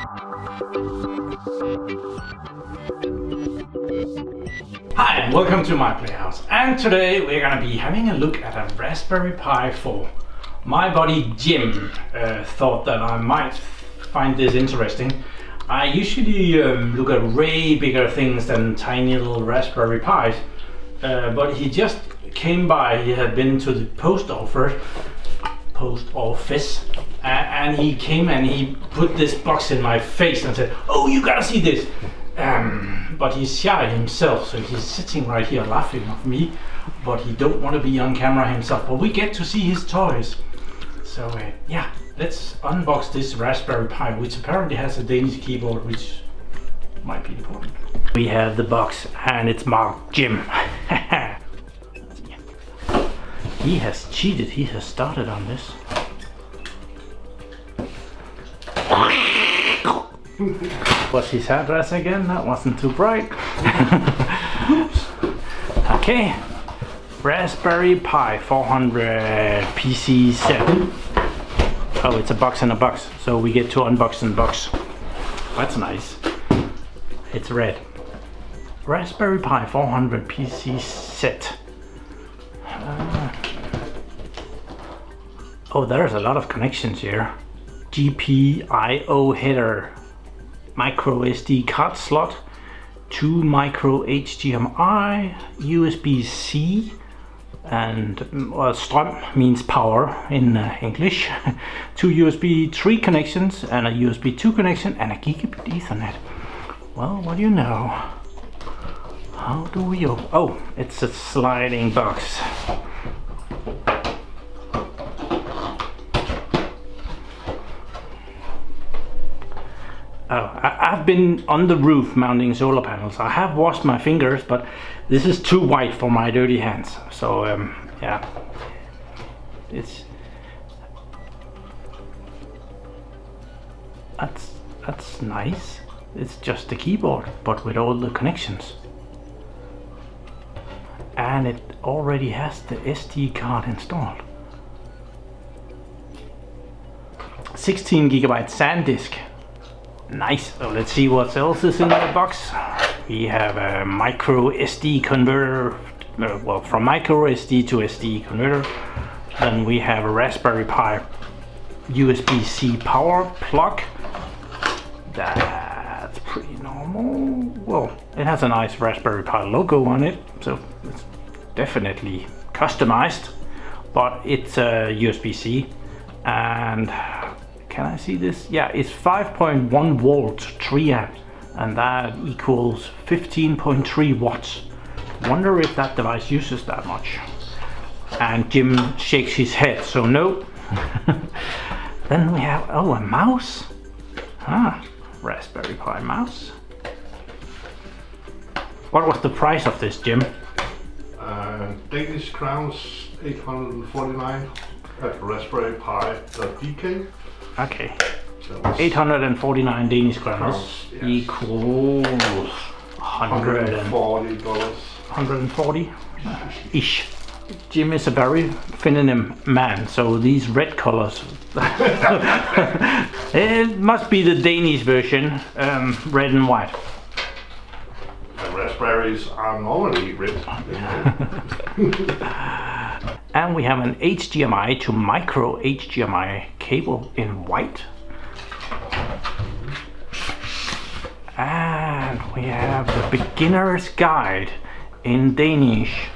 Hi and welcome to my playhouse and today we're gonna be having a look at a Raspberry Pi 4. My buddy Jim uh, thought that I might find this interesting. I usually um, look at way bigger things than tiny little Raspberry Pis uh, but he just came by, he had been to the post office post office and he came and he put this box in my face and said oh you gotta see this. Um, but he's shy himself so he's sitting right here laughing at me but he don't want to be on camera himself. But we get to see his toys. So uh, yeah let's unbox this Raspberry Pi which apparently has a Danish keyboard which might be important. We have the box and it's marked Jim. He has cheated. He has started on this What's his address again? That wasn't too bright. okay. Raspberry Pi 400 PC set. Oh, it's a box and a box. So we get to unbox and box. That's nice. It's red. Raspberry Pi 400 PC set. Uh, oh, there's a lot of connections here. GPIO header micro SD card slot, two micro HDMI, USB-C, and well, means power in uh, English, two USB 3 connections and a USB 2 connection and a gigabit ethernet. Well, what do you know? How do we open? Oh, it's a sliding box. Oh, I, have been on the roof mounting solar panels. I have washed my fingers, but this is too white for my dirty hands. So um, yeah, it's that's that's nice. It's just a keyboard, but with all the connections. And it already has the SD card installed. 16 gigabyte SanDisk Nice. So let's see what else is in the box. We have a micro SD converter, uh, well, from micro SD to SD converter. Then we have a Raspberry Pi USB-C power plug. That's pretty normal. Well, it has a nice Raspberry Pi logo on it, so it's definitely customized, but it's a USB-C and can I see this? Yeah, it's 5.1 volts, 3 amps, and that equals 15.3 watts. Wonder if that device uses that much. And Jim shakes his head, so no. then we have, oh, a mouse. Ah, Raspberry Pi mouse. What was the price of this, Jim? Uh, Danish crowns 849 at Raspberry Pi.dk. Okay. 849 Danish crowns yes. equals 140 dollars. 140 ish. Jim is a very feminine man, so these red colors. it must be the Danish version, um, red and white. The raspberries are normally red. and we have an HDMI to micro HDMI cable in white. And we have the beginner's guide in Danish.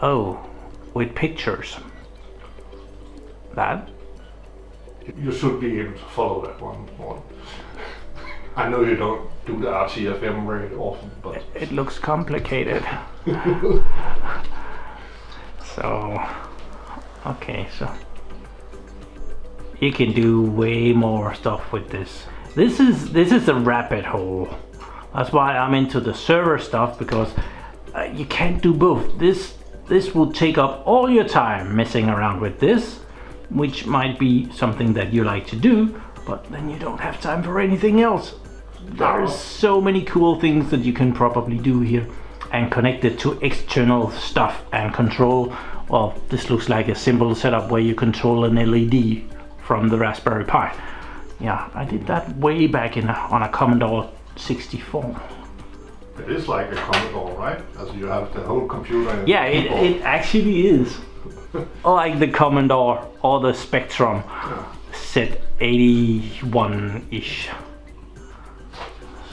Oh, with pictures. That? You should be able to follow that one more. I know you don't do the RTFM very often, but... It looks complicated. so... Okay, so you can do way more stuff with this. This is this is a rabbit hole. That's why I'm into the server stuff because uh, you can't do both. This this will take up all your time messing around with this, which might be something that you like to do, but then you don't have time for anything else. There's so many cool things that you can probably do here and connect it to external stuff and control. Well, this looks like a simple setup where you control an LED from the Raspberry Pi. Yeah, I did that way back in on a Commodore 64. It is like a Commodore, right? As you have the whole computer. Yeah, it, it actually is. like the Commodore or the Spectrum set 81-ish.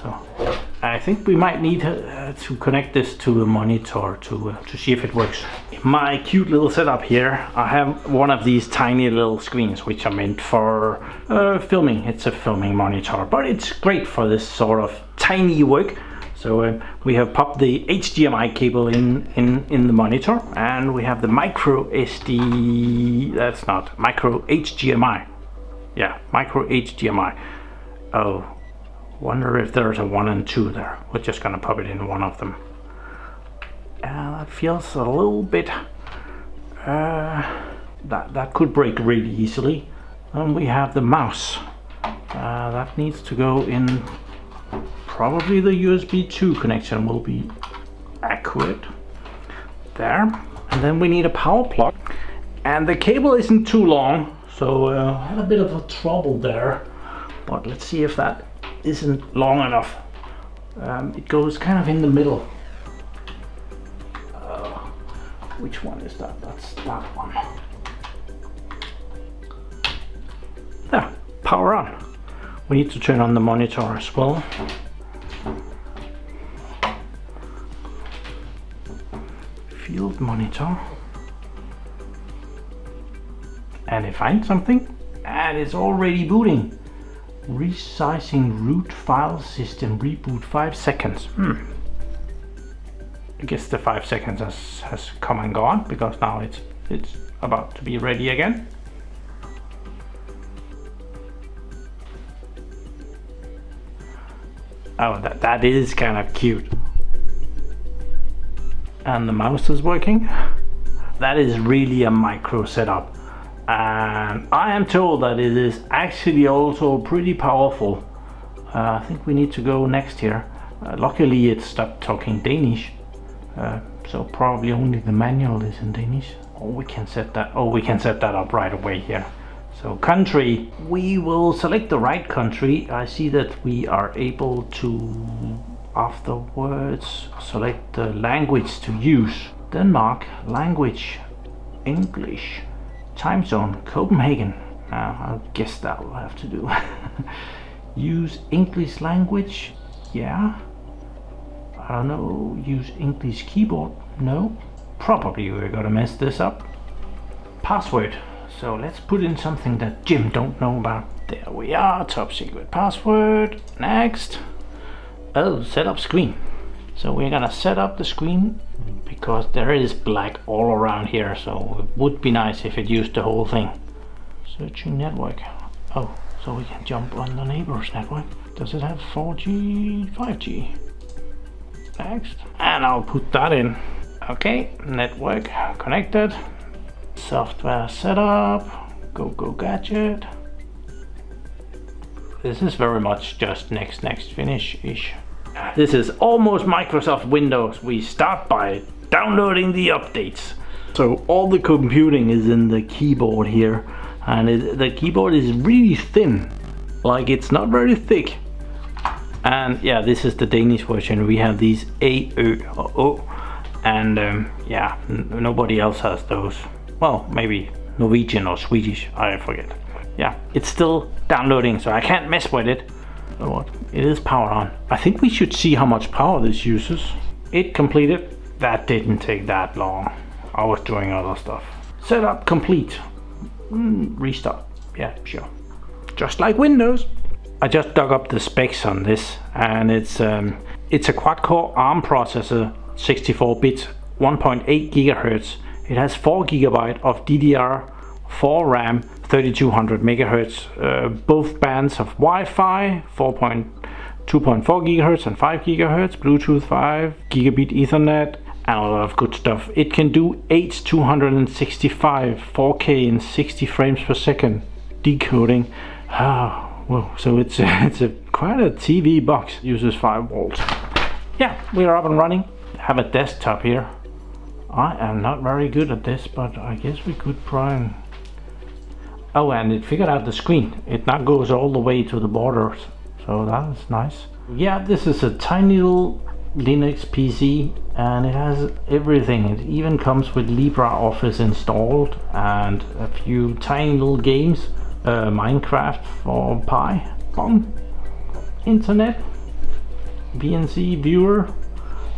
So I think we might need uh, to connect this to a monitor to uh, to see if it works. My cute little setup here, I have one of these tiny little screens which are meant for uh, filming. It's a filming monitor, but it's great for this sort of tiny work. So uh, we have popped the HDMI cable in, in, in the monitor and we have the micro SD, that's not, micro HDMI. Yeah, micro HDMI. Oh, wonder if there's a one and two there. We're just gonna pop it in one of them. And that feels a little bit, uh, that, that could break really easily. And we have the mouse. Uh, that needs to go in probably the USB 2 connection will be accurate there and then we need a power plug and the cable isn't too long so uh, I had a bit of a trouble there but let's see if that isn't long enough. Um, it goes kind of in the middle. Uh, which one is that? That's that one. There power on. We need to turn on the monitor as well. Field monitor. And it finds something and it's already booting resizing root file system reboot five seconds hmm. I guess the five seconds has, has come and gone because now it's it's about to be ready again oh that, that is kind of cute and the mouse is working. That is really a micro setup. And I am told that it is actually also pretty powerful. Uh, I think we need to go next here. Uh, luckily it stopped talking Danish. Uh, so probably only the manual is in Danish. Oh, we can set that. Oh, we can set that up right away here. So country, we will select the right country. I see that we are able to afterwards select the language to use Denmark language English time zone Copenhagen. I guess that will have to do. Use English language? Yeah. I don't know. Use English keyboard? No. Probably we're gonna mess this up. Password. So let's put in something that Jim don't know about. There we are. Top secret password. Next. Oh setup screen so we're gonna set up the screen because there is black all around here so it would be nice if it used the whole thing. Searching network. Oh so we can jump on the neighbor's network. Does it have 4G 5G next. And I'll put that in. Okay network connected. Software setup. Go go gadget. This is very much just next next finish ish this is almost Microsoft Windows. We start by downloading the updates. So all the computing is in the keyboard here and it, the keyboard is really thin. Like it's not very thick. And yeah, this is the Danish version. We have these A, Ö. And um, yeah, nobody else has those. Well, maybe Norwegian or Swedish, I forget. Yeah, it's still downloading, so I can't mess with it. What? It is powered on. I think we should see how much power this uses. It completed. That didn't take that long. I was doing other stuff. Setup complete. Mm, restart. Yeah, sure. Just like Windows. I just dug up the specs on this, and it's um, it's a quad-core ARM processor, 64-bit, 1.8 gigahertz. It has 4 gigabyte of DDR4 RAM 3200 megahertz, uh, both bands of Wi-Fi, 4.2.4 gigahertz and 5 gigahertz, Bluetooth 5, gigabit Ethernet, and a lot of good stuff. It can do H265, 4K in 60 frames per second decoding. Ah, whoa! So it's it's a quite a TV box. Uses 5 volts. Yeah, we are up and running. Have a desktop here. I am not very good at this, but I guess we could try and Oh, and it figured out the screen. It now goes all the way to the borders. So that's nice. Yeah, this is a tiny little Linux PC and it has everything. It even comes with LibreOffice installed and a few tiny little games. Uh, Minecraft for Pi. Boom. Internet. VNC viewer.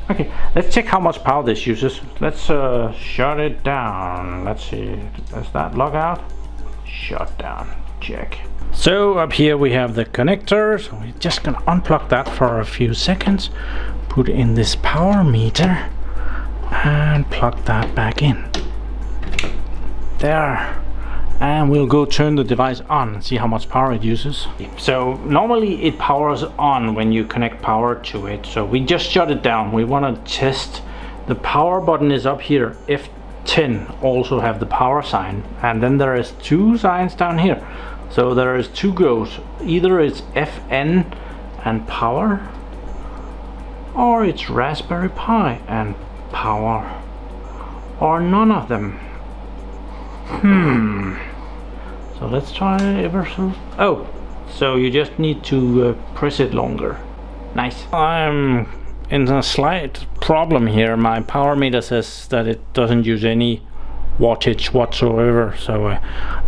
Okay, let's check how much power this uses. Let's uh, shut it down. Let's see. Does that log out? Shut down. Check. So up here we have the connector. So we're just gonna unplug that for a few seconds. Put in this power meter and plug that back in. There and we'll go turn the device on and see how much power it uses. So normally it powers on when you connect power to it. So we just shut it down. We want to test the power button is up here. F10 also have the power sign and then there is two signs down here. So there is two goes. Either it's FN and power or it's Raspberry Pi and power or none of them Hmm. So let's try ever so. Oh, so you just need to uh, press it longer. Nice. I'm in a slight problem here. My power meter says that it doesn't use any wattage whatsoever. So, uh,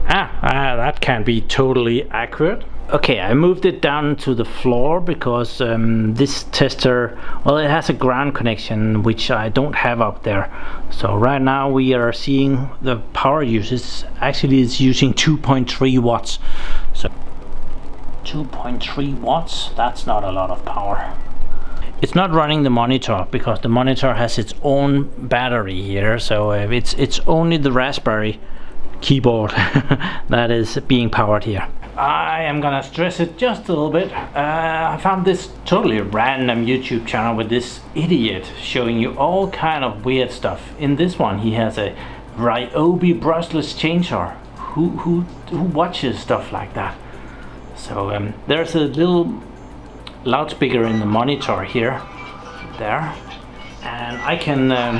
ah, ah, that can be totally accurate. Okay, I moved it down to the floor because um, this tester, well, it has a ground connection which I don't have up there. So right now we are seeing the power uses. Actually, it's using 2.3 watts. So 2.3 watts, that's not a lot of power. It's not running the monitor because the monitor has its own battery here. So uh, it's it's only the Raspberry keyboard that is being powered here. I am gonna stress it just a little bit. Uh, I found this totally random YouTube channel with this idiot showing you all kind of weird stuff. In this one he has a Ryobi brushless chainsaw. Who, who, who watches stuff like that? So um, there's a little loudspeaker in the monitor here, there, and I can. Um,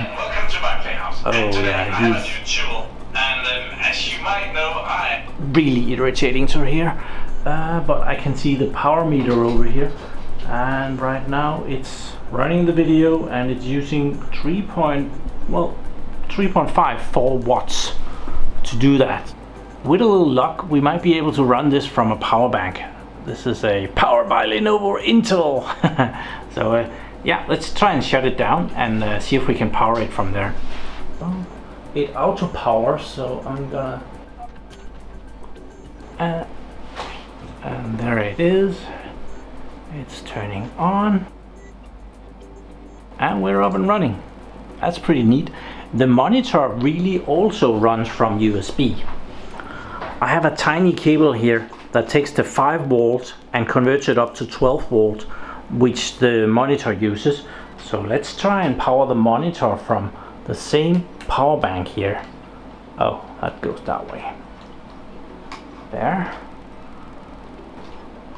oh yeah, he's really irritating to hear. Uh, but I can see the power meter over here and right now it's running the video and it's using 3 point well 3.54 watts to do that with a little luck we might be able to run this from a power bank this is a power by Lenovo Intel. So uh, yeah let's try and shut it down and uh, see if we can power it from there. It auto power so I'm gonna uh, and there it is. It's turning on. And we're up and running. That's pretty neat. The monitor really also runs from USB I have a tiny cable here that takes the 5 volts and converts it up to 12 volts which the monitor uses so let's try and power the monitor from the same power bank here. Oh, that goes that way. There.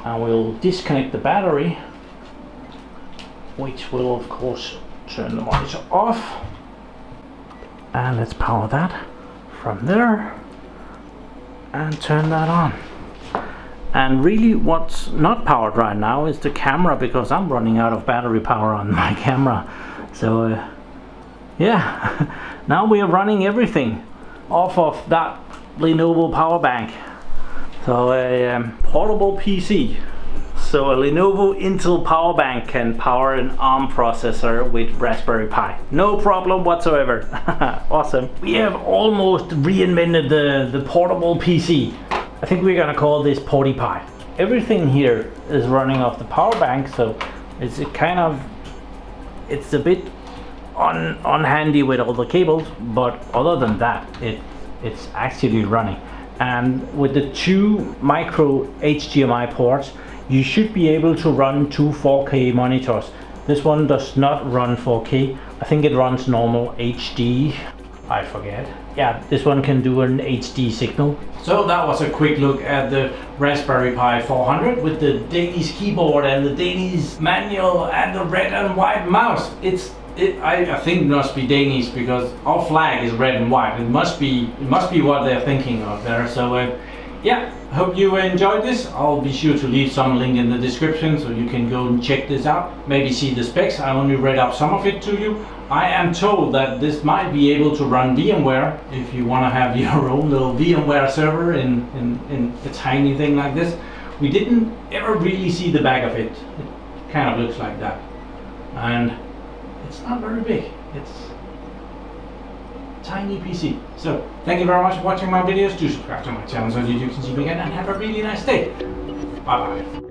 And we'll disconnect the battery, which will of course turn the monitor off. And let's power that from there and turn that on. And really what's not powered right now is the camera because I'm running out of battery power on my camera. So uh, yeah, now we are running everything off of that Lenovo power bank. So a um, portable PC. So a Lenovo Intel power bank can power an ARM processor with Raspberry Pi. No problem whatsoever. awesome. We have almost reinvented the, the portable PC. I think we're gonna call this Porty Pi. Everything here is running off the power bank, so it's kind of, it's a bit on on handy with all the cables but other than that it it's actually running. And with the two micro HDMI ports you should be able to run two 4K monitors. This one does not run 4K I think it runs normal HD I forget yeah this one can do an HD signal so that was a quick look at the Raspberry Pi 400 with the Danish keyboard and the Danish manual and the red and white mouse it's it, I, I, think must be Danish because our flag is red and white. It must be it must be what they're thinking of there. So uh, yeah, hope you enjoyed this. I'll be sure to leave some link in the description so you can go and check this out. Maybe see the specs. I only read up some of it to you. I am told that this might be able to run VMware if you want to have your own little VMware server in, in, in a tiny thing like this. We didn't ever really see the back of it. It kind of looks like that. And it's not very big. It's tiny PC. So, thank you very much for watching my videos. Do subscribe to my channel so you can see me again and have a really nice day. Bye bye.